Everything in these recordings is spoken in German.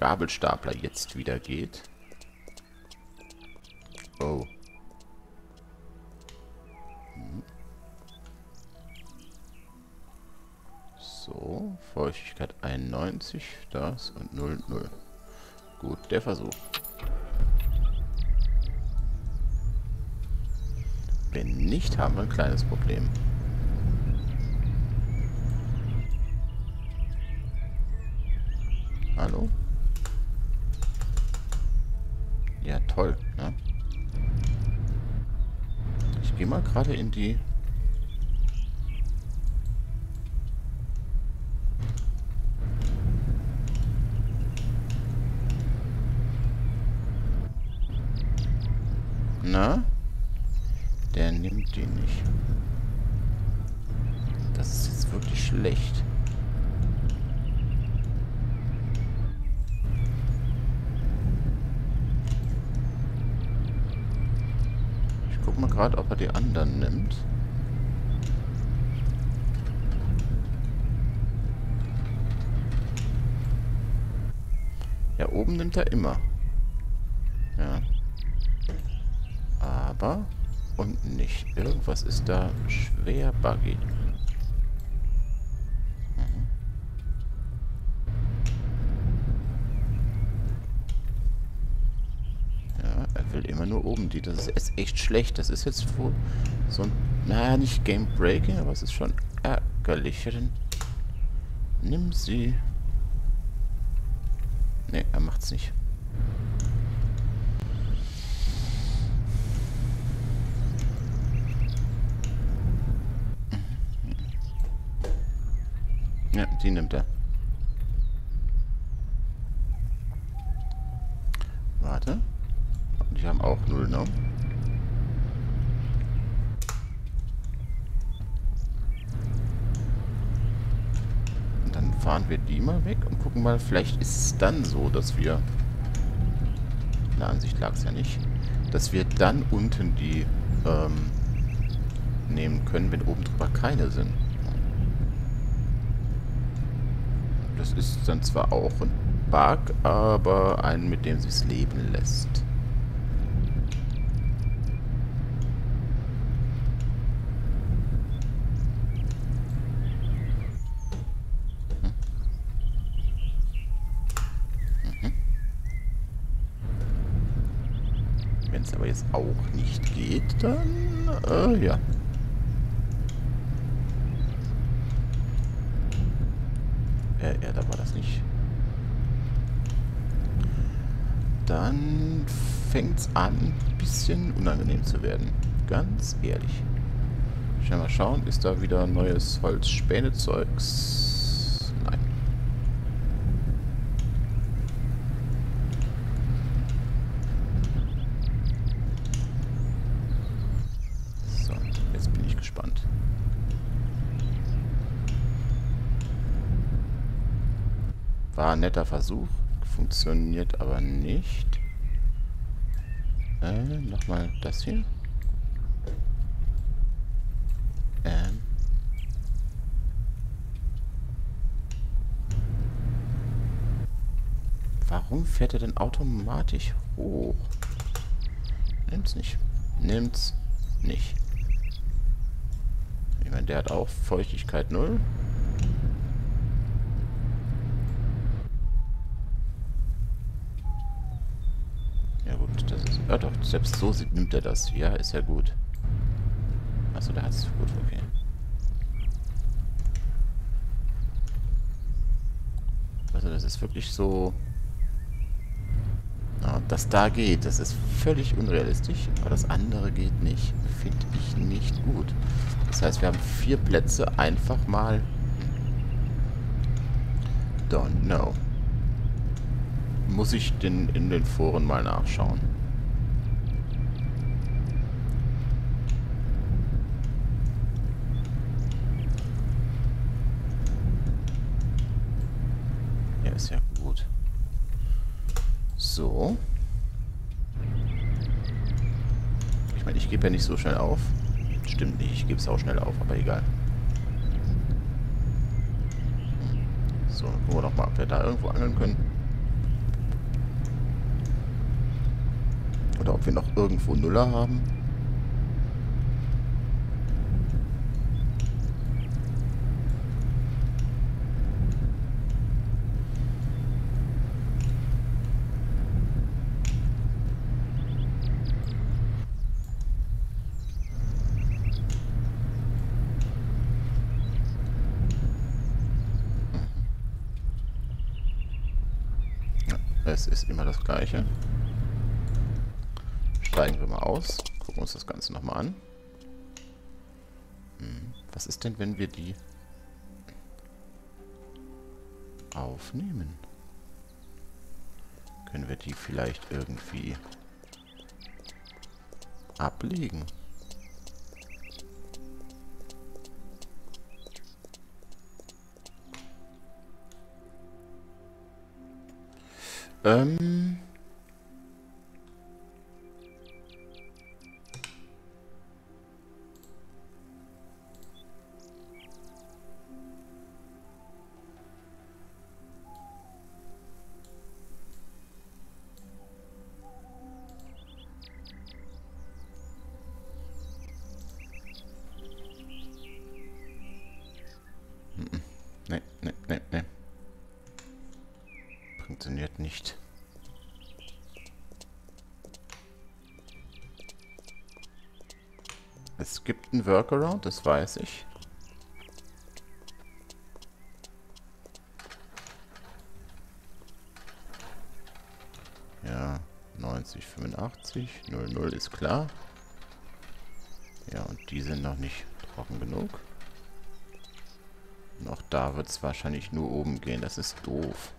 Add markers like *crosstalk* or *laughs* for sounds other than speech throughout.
Gabelstapler jetzt wieder geht. Oh. So, Feuchtigkeit 91, das und 0, 0. Gut, der Versuch. Wenn nicht, haben wir ein kleines Problem. Hallo? Ja, toll, ne? Ich gehe mal gerade in die... Na? Der nimmt die nicht. Das ist jetzt wirklich schlecht. Mal gerade, ob er die anderen nimmt. Ja, oben nimmt er immer. Ja. Aber unten nicht. Irgendwas ist da schwer buggy. will immer nur oben die. Das ist echt schlecht. Das ist jetzt wohl so ein, naja, nicht Game Breaking, aber es ist schon ärgerlich. nimm sie. Ne, er macht's nicht. Ja, die nimmt er. Warte. Die haben auch null, ne? Und dann fahren wir die mal weg und gucken mal, vielleicht ist es dann so, dass wir... In der Ansicht lag es ja nicht. Dass wir dann unten die ähm, nehmen können, wenn oben drüber keine sind. Das ist dann zwar auch ein Bug, aber einen, mit dem es leben lässt. Auch nicht geht, dann äh, ja. Äh, ja, da war das nicht. Dann fängt es an, ein bisschen unangenehm zu werden. Ganz ehrlich. Schnell mal schauen, ist da wieder neues Holzspänezeugs? War ein netter Versuch. Funktioniert aber nicht. Äh, nochmal das hier. Ähm. Warum fährt er denn automatisch hoch? Nimmt's nicht. Nimmt's nicht. Ich meine, der hat auch Feuchtigkeit 0. Ja doch, selbst so nimmt er das. Ja, ist ja gut. Achso, der hat es gut, okay. Also das ist wirklich so... Ja, das da geht, das ist völlig unrealistisch. Aber das andere geht nicht. Finde ich nicht gut. Das heißt, wir haben vier Plätze einfach mal... Don't know. Muss ich den in den Foren mal nachschauen. So. Ich meine, ich gebe ja nicht so schnell auf. Stimmt nicht, ich gebe es auch schnell auf, aber egal. So, dann gucken wir doch mal, ob wir da irgendwo angeln können. Oder ob wir noch irgendwo Nuller haben. Es ist immer das gleiche. Steigen wir mal aus. Gucken uns das Ganze nochmal an. Hm. Was ist denn, wenn wir die aufnehmen? Können wir die vielleicht irgendwie ablegen? Ähm. Es gibt einen Workaround, das weiß ich. Ja, 90, 85, 00 ist klar. Ja, und die sind noch nicht trocken genug. Noch da wird es wahrscheinlich nur oben gehen. Das ist doof.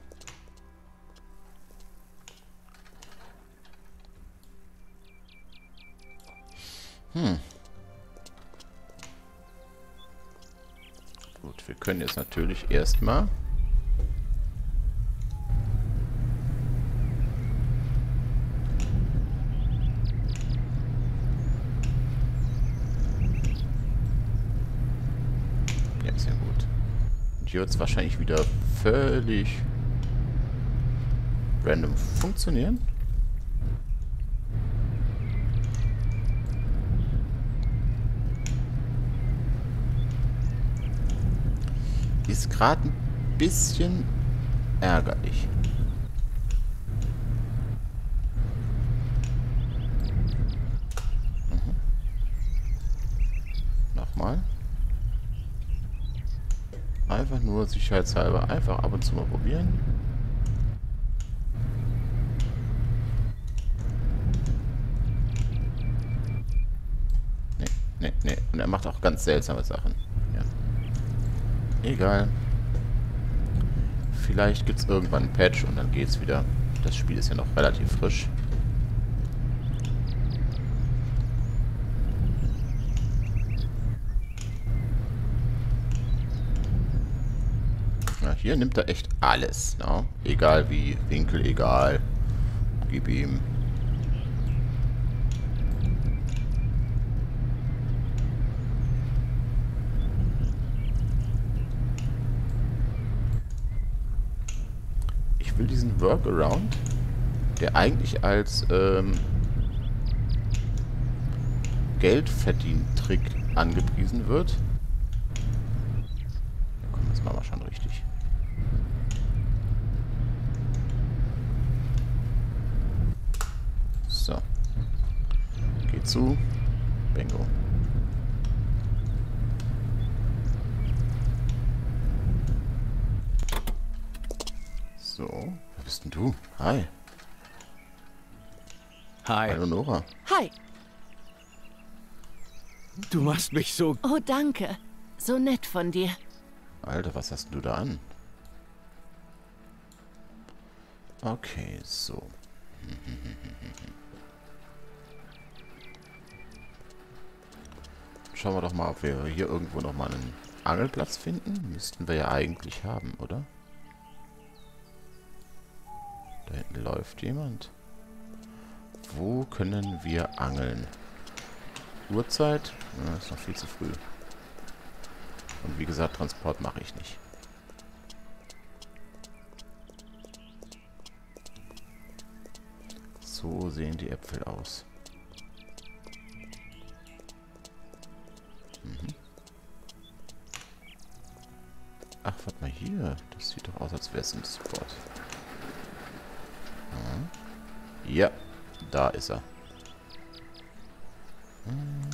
Hm. Können jetzt natürlich erstmal... Ja, ist ja gut. Hier wird es wahrscheinlich wieder völlig random funktionieren. Ist gerade ein bisschen ärgerlich. Mhm. Nochmal. Einfach nur sicherheitshalber. Einfach ab und zu mal probieren. Nee, nee, nee. Und er macht auch ganz seltsame Sachen. Egal. Vielleicht gibt es irgendwann ein Patch und dann geht's wieder. Das Spiel ist ja noch relativ frisch. Hier nimmt er echt alles. Ne? Egal wie, Winkel egal. Gib ihm. will diesen Workaround, der eigentlich als ähm, Geldverdien-Trick angepriesen wird. Ja, komm, das machen wir schon richtig. So. Geht zu. Bingo. So, bist denn du? Hi. Hi. Hallo Nora. Hi. Du machst mich so... Oh, danke. So nett von dir. Alter, was hast du da an? Okay, so. *laughs* Schauen wir doch mal, ob wir hier irgendwo noch mal einen Angelplatz finden. Müssten wir ja eigentlich haben, oder? Da hinten läuft jemand. Wo können wir angeln? Uhrzeit? Ja, ist noch viel zu früh. Und wie gesagt, Transport mache ich nicht. So, sehen die Äpfel aus. Mhm. Ach, warte mal hier. Das sieht doch aus, als wäre es ein Spot. Ja, da ist er. Mhm.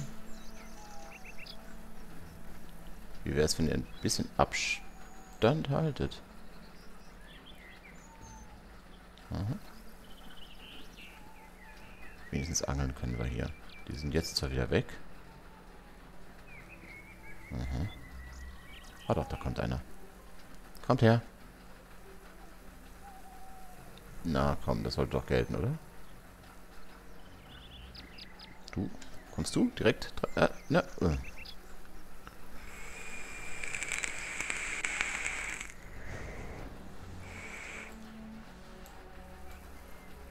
Wie wäre es, wenn ihr ein bisschen Abstand haltet? Mhm. Wenigstens angeln können wir hier. Die sind jetzt zwar wieder weg. Mhm. Ah doch, da kommt einer. Kommt her. Na komm, das sollte doch gelten, oder? Du? Kommst du direkt? Äh, na, äh.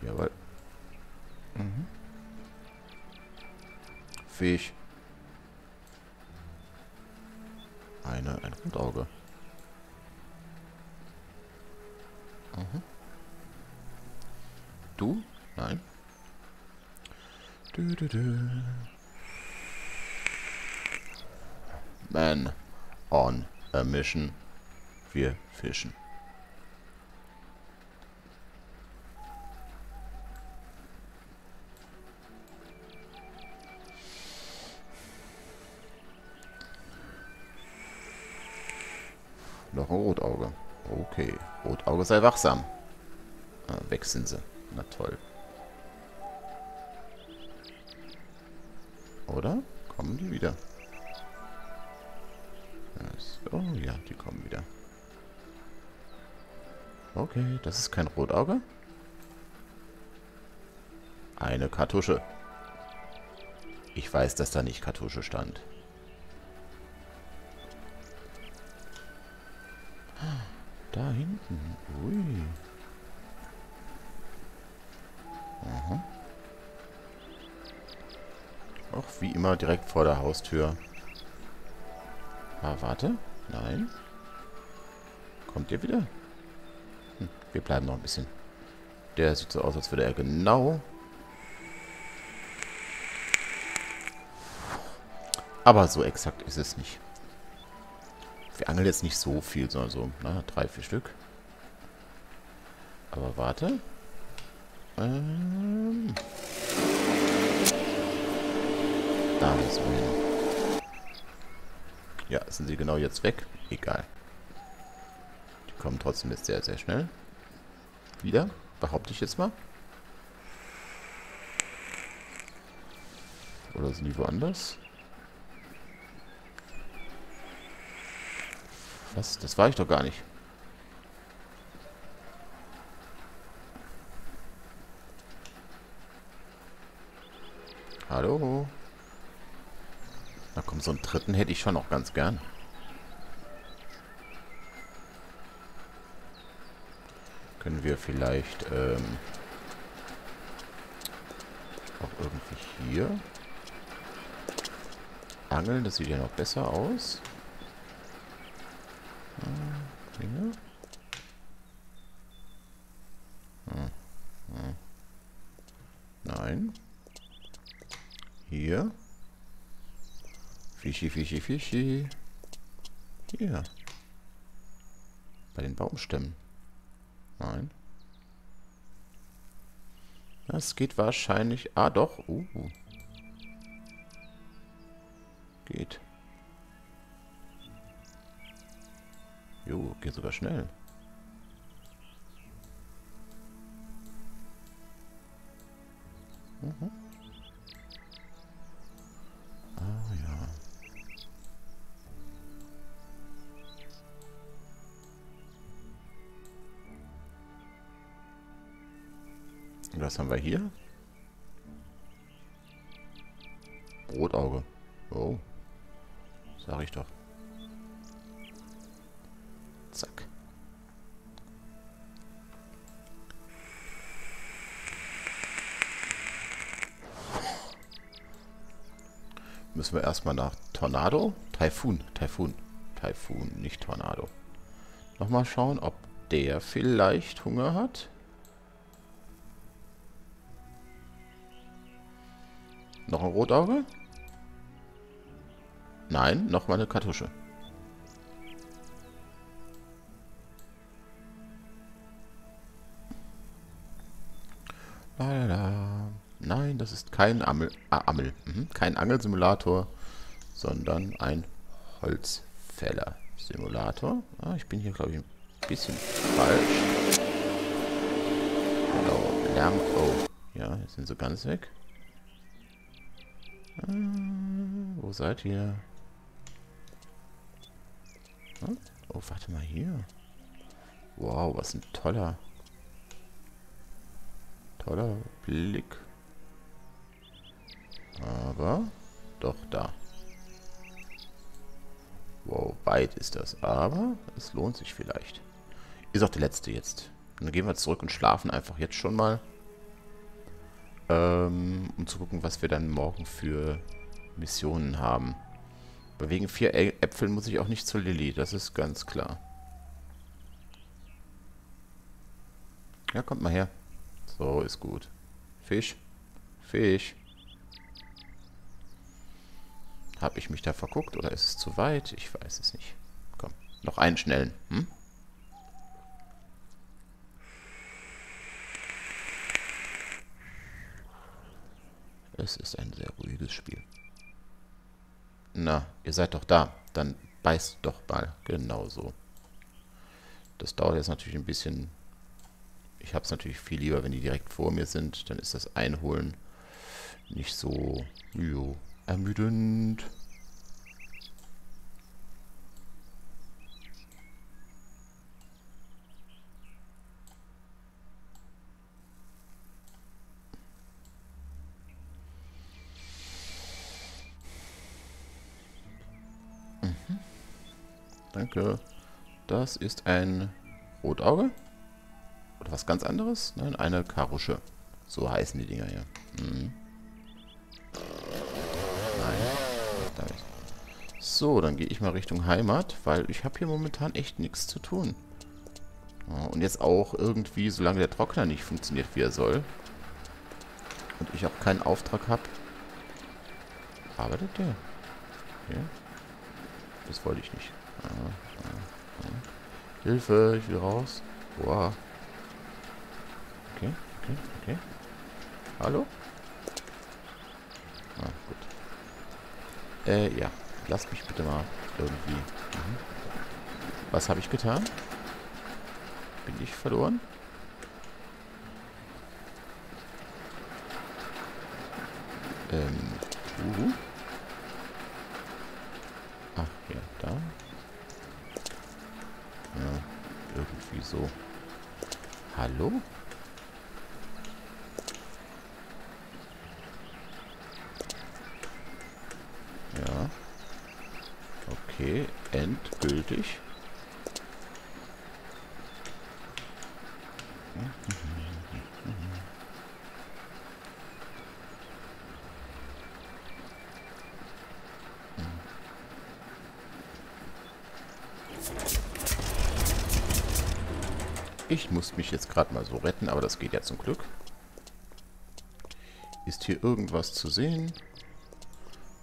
Jawohl. Mhm. Fisch. Eine, ein Rotauge. Mhm. Du? Nein. Du, du, du. Man on a mission. Wir fischen. Noch ein Rotauge. Okay. Rotauge sei wachsam. Ah, weg sind sie. Na toll. Oder? Kommen die wieder? Oh ja, die kommen wieder. Okay, das ist kein Rotauge. Eine Kartusche. Ich weiß, dass da nicht Kartusche stand. Da hinten. Ui. Aha. Auch wie immer direkt vor der Haustür. Ah, warte. Nein. Kommt ihr wieder? Hm, wir bleiben noch ein bisschen. Der sieht so aus, als würde er genau... Aber so exakt ist es nicht. Wir angeln jetzt nicht so viel, sondern so na, drei, vier Stück. Aber warte. Ähm. Da müssen wir hin. Ja, sind sie genau jetzt weg? Egal. Die kommen trotzdem jetzt sehr, sehr schnell. Wieder, behaupte ich jetzt mal. Oder sind die woanders? Was? Das war ich doch gar nicht. Hallo? Na komm, so einen dritten hätte ich schon noch ganz gern. Können wir vielleicht ähm, auch irgendwie hier angeln? Das sieht ja noch besser aus. Hier. Hm. Hm. Nein. Hier. Fischi, Fischi, Fischi. Hier. Bei den Baumstämmen. Nein. Das geht wahrscheinlich... Ah, doch. Uh. Geht. Jo, geht sogar schnell. Mhm. Und was haben wir hier? Brotauge. Oh. Sag ich doch. Zack. Müssen wir erstmal nach Tornado? Taifun, Taifun, Taifun, nicht Tornado. Nochmal schauen, ob der vielleicht Hunger hat. Noch ein Rotauge? Nein, noch mal eine Kartusche. Lalala. Nein, das ist kein Ammel, ah, Ammel. Mhm. kein Angelsimulator, sondern ein Holzfäller-Simulator. Ah, ich bin hier, glaube ich, ein bisschen falsch. Genau, Lärm. Oh, ja, jetzt sind sie ganz weg. Ah, wo seid ihr? Hm? Oh, warte mal hier. Wow, was ein toller toller Blick. Aber doch da. Wow, weit ist das. Aber es lohnt sich vielleicht. Ist auch der letzte jetzt. Dann gehen wir zurück und schlafen einfach jetzt schon mal. Ähm, um zu gucken, was wir dann morgen für Missionen haben. Aber wegen vier Äpfeln muss ich auch nicht zur Lilly. Das ist ganz klar. Ja, kommt mal her. So, ist gut. Fisch. Fisch. Habe ich mich da verguckt oder ist es zu weit? Ich weiß es nicht. Komm, noch einen schnellen. Hm? Es ist ein sehr ruhiges Spiel. Na, ihr seid doch da. Dann beißt doch mal. Genau so. Das dauert jetzt natürlich ein bisschen ich habe es natürlich viel lieber, wenn die direkt vor mir sind. Dann ist das Einholen nicht so jo, ermüdend. Danke. Das ist ein Rotauge. Oder was ganz anderes? Nein, eine Karusche. So heißen die Dinger hier. Mhm. Nein. So, dann gehe ich mal Richtung Heimat, weil ich habe hier momentan echt nichts zu tun. und jetzt auch irgendwie, solange der Trockner nicht funktioniert, wie er soll, und ich auch keinen Auftrag habe, arbeitet der. Okay. Das wollte ich nicht. Hilfe, ich will raus. Boah. Okay, okay, okay. Hallo? Ah, gut. Äh, ja. Lass mich bitte mal irgendwie. Mhm. Was habe ich getan? Bin ich verloren? Ähm, uh. Ach, ja, da. Ja, irgendwie so. Hallo? Okay, endgültig. Ich muss mich jetzt gerade mal so retten, aber das geht ja zum Glück. Ist hier irgendwas zu sehen?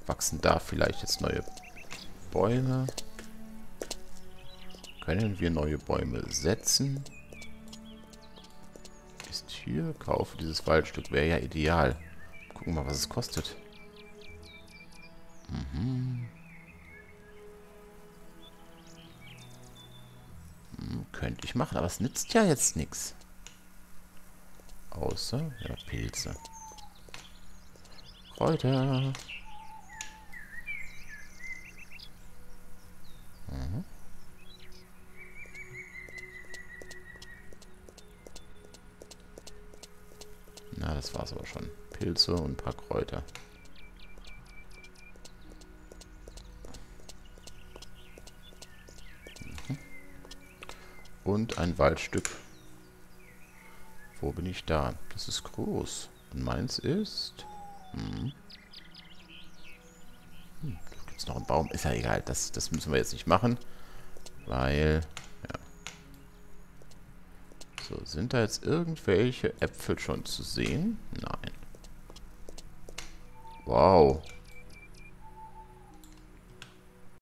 Wachsen da vielleicht jetzt neue Bäume. Können wir neue Bäume setzen? Ist hier, kaufe dieses Waldstück, wäre ja ideal. Gucken wir mal, was es kostet. Mhm. Hm, könnte ich machen, aber es nützt ja jetzt nichts. Außer, ja, Pilze. Kräuter. Das war's aber schon. Pilze und ein paar Kräuter. Mhm. Und ein Waldstück. Wo bin ich da? Das ist groß. Und meins ist... Hm. Hm, da gibt es noch einen Baum. Ist ja egal, das, das müssen wir jetzt nicht machen. Weil so, sind da jetzt irgendwelche Äpfel schon zu sehen? Nein. Wow.